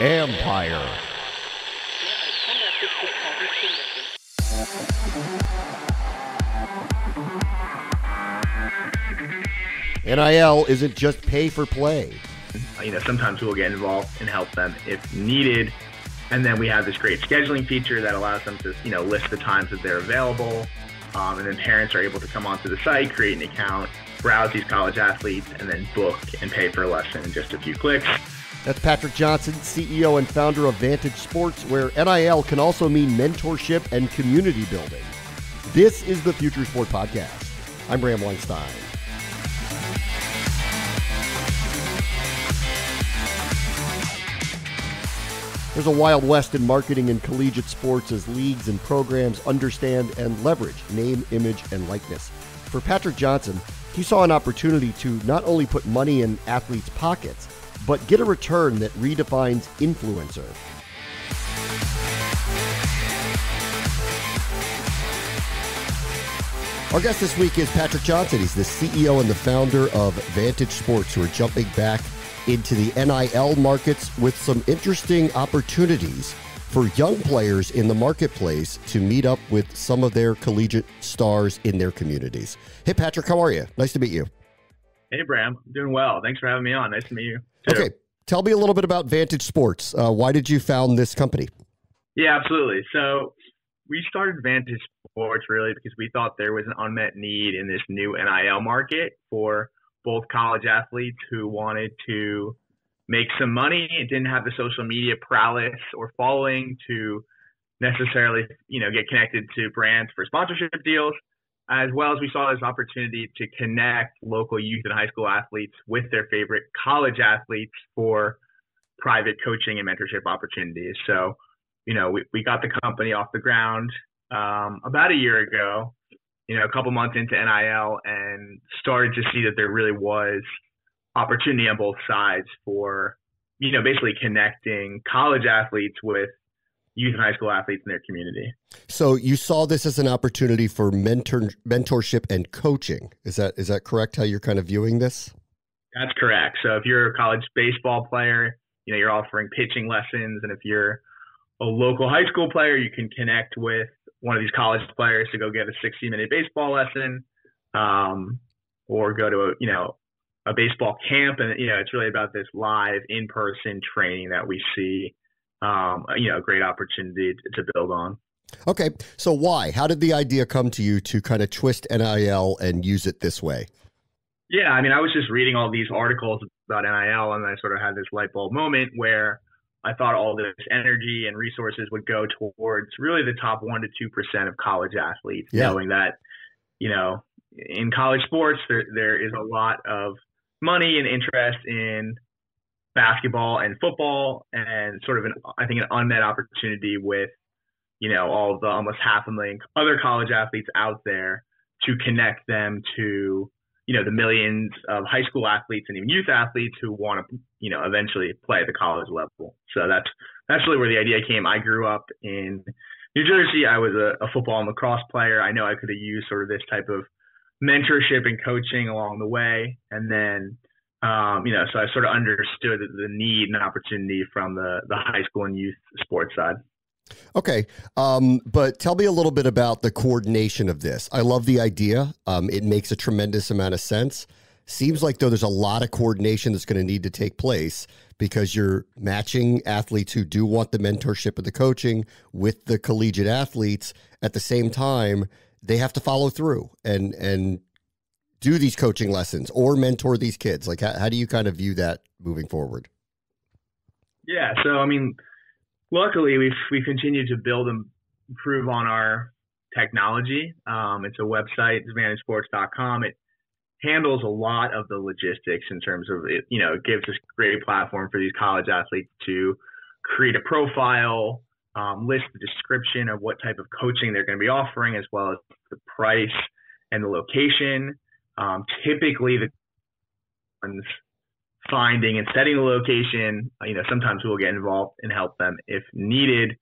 Ampire. NIL isn't just pay for play. You know, sometimes we'll get involved and help them if needed. And then we have this great scheduling feature that allows them to, you know, list the times that they're available. Um, and then parents are able to come onto the site, create an account, browse these college athletes, and then book and pay for a lesson in just a few clicks. That's Patrick Johnson, CEO and founder of Vantage Sports, where NIL can also mean mentorship and community building. This is the Future Sport Podcast. I'm Bram Weinstein. There's a wild west in marketing and collegiate sports as leagues and programs understand and leverage name, image, and likeness. For Patrick Johnson, he saw an opportunity to not only put money in athletes' pockets, but get a return that redefines influencer. Our guest this week is Patrick Johnson. He's the CEO and the founder of Vantage Sports, who are jumping back into the NIL markets with some interesting opportunities for young players in the marketplace to meet up with some of their collegiate stars in their communities. Hey, Patrick, how are you? Nice to meet you. Hey, Bram. I'm doing well. Thanks for having me on. Nice to meet you. Too. Okay. Tell me a little bit about Vantage Sports. Uh, why did you found this company? Yeah, absolutely. So we started Vantage Sports really because we thought there was an unmet need in this new NIL market for both college athletes who wanted to make some money It didn't have the social media prowess or following to necessarily, you know, get connected to brands for sponsorship deals, as well as we saw this opportunity to connect local youth and high school athletes with their favorite college athletes for private coaching and mentorship opportunities. So, you know, we, we got the company off the ground um, about a year ago you know, a couple months into NIL and started to see that there really was opportunity on both sides for, you know, basically connecting college athletes with youth and high school athletes in their community. So you saw this as an opportunity for mentor mentorship and coaching. Is that is that correct? How you're kind of viewing this? That's correct. So if you're a college baseball player, you know you're offering pitching lessons, and if you're a local high school player, you can connect with one of these college players to go get a 60 minute baseball lesson, um, or go to a you know a baseball camp, and you know it's really about this live in person training that we see. Um, you know, a great opportunity to build on. Okay, so why? How did the idea come to you to kind of twist NIL and use it this way? Yeah, I mean, I was just reading all these articles about NIL, and I sort of had this light bulb moment where I thought all this energy and resources would go towards really the top one to two percent of college athletes, yeah. knowing that you know in college sports there there is a lot of money and interest in basketball and football, and sort of an I think an unmet opportunity with you know all the almost half a million other college athletes out there to connect them to you know the millions of high school athletes and even youth athletes who want to you know eventually play at the college level. So that's that's really where the idea came. I grew up in New Jersey. I was a, a football and lacrosse player. I know I could have used sort of this type of mentorship and coaching along the way, and then um, you know, so I sort of understood the need and opportunity from the the high school and youth sports side. Okay. Um, but tell me a little bit about the coordination of this. I love the idea. Um, it makes a tremendous amount of sense. Seems like though there's a lot of coordination that's going to need to take place because you're matching athletes who do want the mentorship and the coaching with the collegiate athletes at the same time they have to follow through and and do these coaching lessons or mentor these kids like how, how do you kind of view that moving forward yeah so i mean luckily we've we continued to build and improve on our technology. Um, it's a website, vantagesports.com. It handles a lot of the logistics in terms of it. You know, it gives us great platform for these college athletes to create a profile, um, list the description of what type of coaching they're going to be offering, as well as the price and the location. Um, typically, the ones finding and setting the location. You know, sometimes we'll get involved and help them if needed.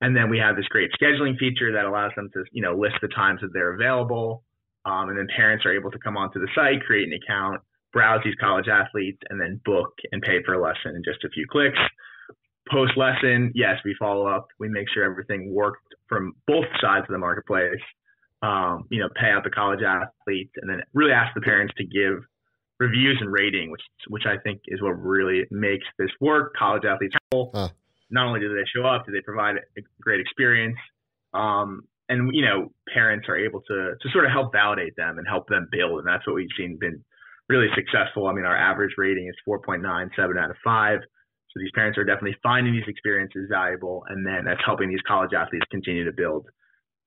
And then we have this great scheduling feature that allows them to, you know, list the times that they're available. Um, and then parents are able to come onto the site, create an account, browse these college athletes and then book and pay for a lesson in just a few clicks. Post lesson, yes, we follow up. We make sure everything worked from both sides of the marketplace. Um, you know, pay out the college athletes and then really ask the parents to give reviews and rating, which which I think is what really makes this work. College athletes, huh. not only do they show up, do they provide a great experience, um, and you know, parents are able to to sort of help validate them and help them build, and that's what we've seen been really successful. I mean, our average rating is 4.97 out of five. So these parents are definitely finding these experiences valuable, and then that's helping these college athletes continue to build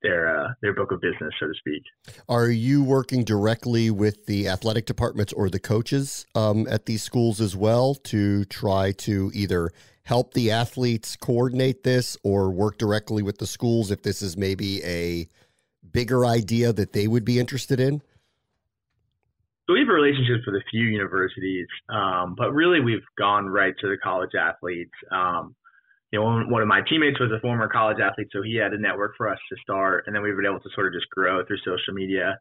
their uh, their book of business, so to speak. Are you working directly with the athletic departments or the coaches um, at these schools as well to try to either help the athletes coordinate this or work directly with the schools if this is maybe a bigger idea that they would be interested in? So we have relationships with a few universities, um, but really we've gone right to the college athletes. Um, you know, one of my teammates was a former college athlete, so he had a network for us to start, and then we've been able to sort of just grow through social media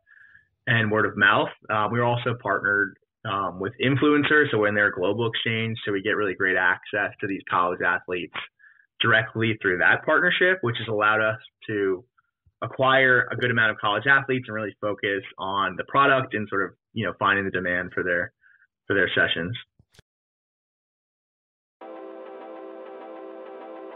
and word of mouth. Uh, we're also partnered um, with influencers, so we're in their global exchange, so we get really great access to these college athletes directly through that partnership, which has allowed us to acquire a good amount of college athletes and really focus on the product and sort of you know finding the demand for their for their sessions.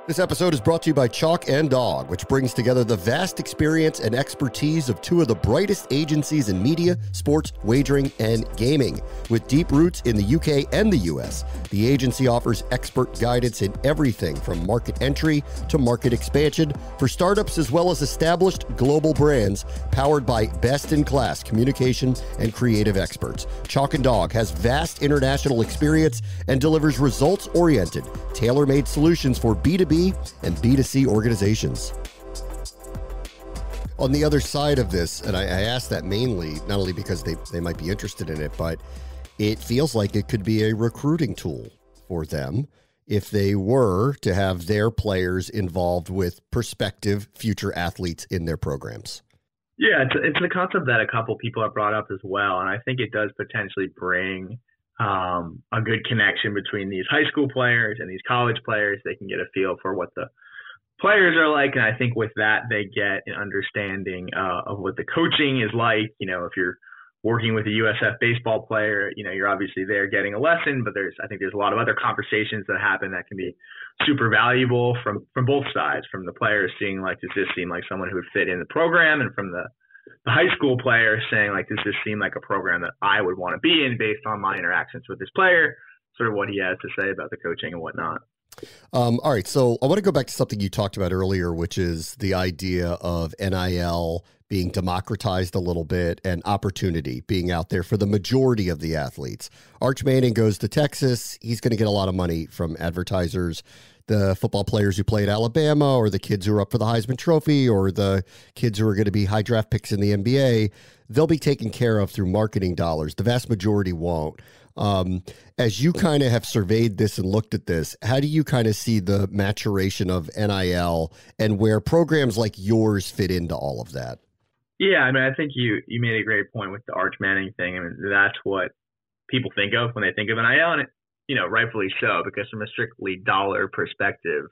This episode is brought to you by Chalk and Dog, which brings together the vast experience and expertise of two of the brightest agencies in media, sports, wagering, and gaming. With deep roots in the UK and the US, the agency offers expert guidance in everything from market entry to market expansion for startups as well as established global brands powered by best in class communication and creative experts. Chalk and Dog has vast international experience and delivers results oriented, tailor made solutions for B2B and B2C organizations. On the other side of this, and I, I ask that mainly not only because they, they might be interested in it, but it feels like it could be a recruiting tool for them if they were to have their players involved with prospective future athletes in their programs. Yeah, it's, it's a concept that a couple people have brought up as well, and I think it does potentially bring um, a good connection between these high school players and these college players. They can get a feel for what the players are like, and I think with that they get an understanding uh, of what the coaching is like. You know, if you're working with a USF baseball player, you know, you're obviously there getting a lesson, but there's I think there's a lot of other conversations that happen that can be super valuable from from both sides, from the players seeing like does this seem like someone who would fit in the program, and from the the high school player saying like, does this seem like a program that I would want to be in based on my interactions with this player, sort of what he has to say about the coaching and whatnot. Um, all right, so I want to go back to something you talked about earlier, which is the idea of NIL being democratized a little bit and opportunity being out there for the majority of the athletes. Arch Manning goes to Texas. He's going to get a lot of money from advertisers the football players who play at Alabama or the kids who are up for the Heisman Trophy or the kids who are going to be high draft picks in the NBA, they'll be taken care of through marketing dollars. The vast majority won't. Um, as you kind of have surveyed this and looked at this, how do you kind of see the maturation of NIL and where programs like yours fit into all of that? Yeah, I mean, I think you you made a great point with the Arch Manning thing. I mean, that's what people think of when they think of NIL, and it, you know, rightfully so, because from a strictly dollar perspective,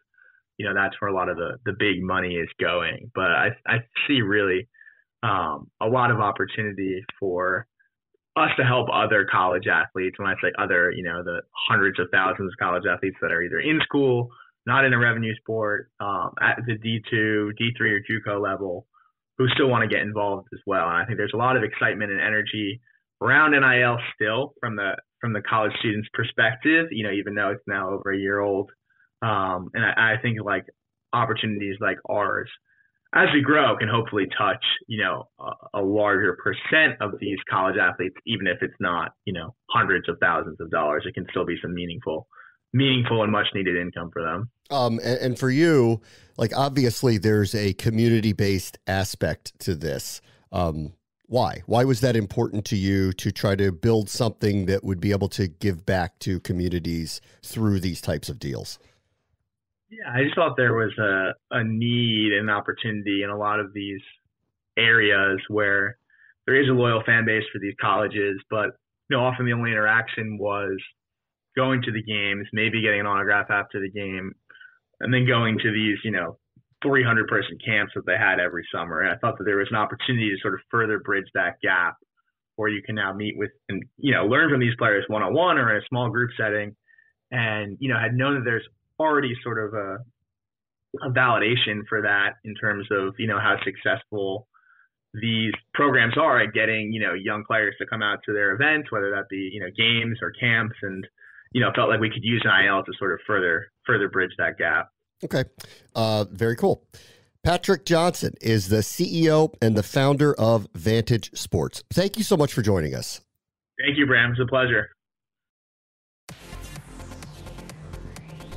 you know, that's where a lot of the, the big money is going. But I, I see really um, a lot of opportunity for us to help other college athletes. When I say other, you know, the hundreds of thousands of college athletes that are either in school, not in a revenue sport, um, at the D2, D3, or JUCO level, who still want to get involved as well. And I think there's a lot of excitement and energy around NIL still from the from the college student's perspective, you know, even though it's now over a year old. Um, and I, I think like opportunities like ours, as we grow, can hopefully touch, you know, a, a, larger percent of these college athletes, even if it's not, you know, hundreds of thousands of dollars. It can still be some meaningful, meaningful and much needed income for them. Um, and, and for you, like obviously, there's a community based aspect to this. Um, why? Why was that important to you to try to build something that would be able to give back to communities through these types of deals? Yeah, I just thought there was a, a need and opportunity in a lot of these areas where there is a loyal fan base for these colleges, but you know, often the only interaction was going to the games, maybe getting an autograph after the game, and then going to these, you know, 300 person camps that they had every summer. And I thought that there was an opportunity to sort of further bridge that gap where you can now meet with and, you know, learn from these players one on one or in a small group setting. And, you know, had known that there's already sort of a, a validation for that in terms of, you know, how successful these programs are at getting, you know, young players to come out to their events, whether that be, you know, games or camps and, you know, felt like we could use NIL to sort of further further bridge that gap. Okay. Uh, very cool. Patrick Johnson is the CEO and the founder of Vantage Sports. Thank you so much for joining us. Thank you, Bram. It's a pleasure.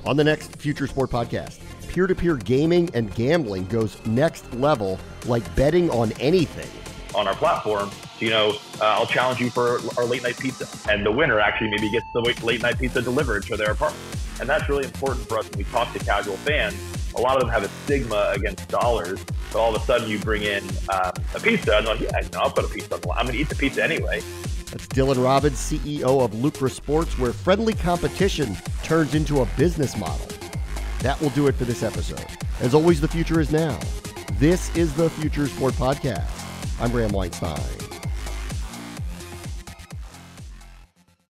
On the next Future Sport podcast, peer to peer gaming and gambling goes next level like betting on anything. On our platform, you know, uh, I'll challenge you for our late night pizza. And the winner actually maybe gets the late night pizza delivered to their apartment. And that's really important for us when we talk to casual fans. A lot of them have a stigma against dollars. So all of a sudden you bring in um, a pizza and like, yeah, no, I'll put a pizza on the line. I'm going to eat the pizza anyway. That's Dylan Robbins, CEO of Lucra Sports, where friendly competition turns into a business model. That will do it for this episode. As always, the future is now. This is the Future Sport Podcast. I'm Bram Weinstein.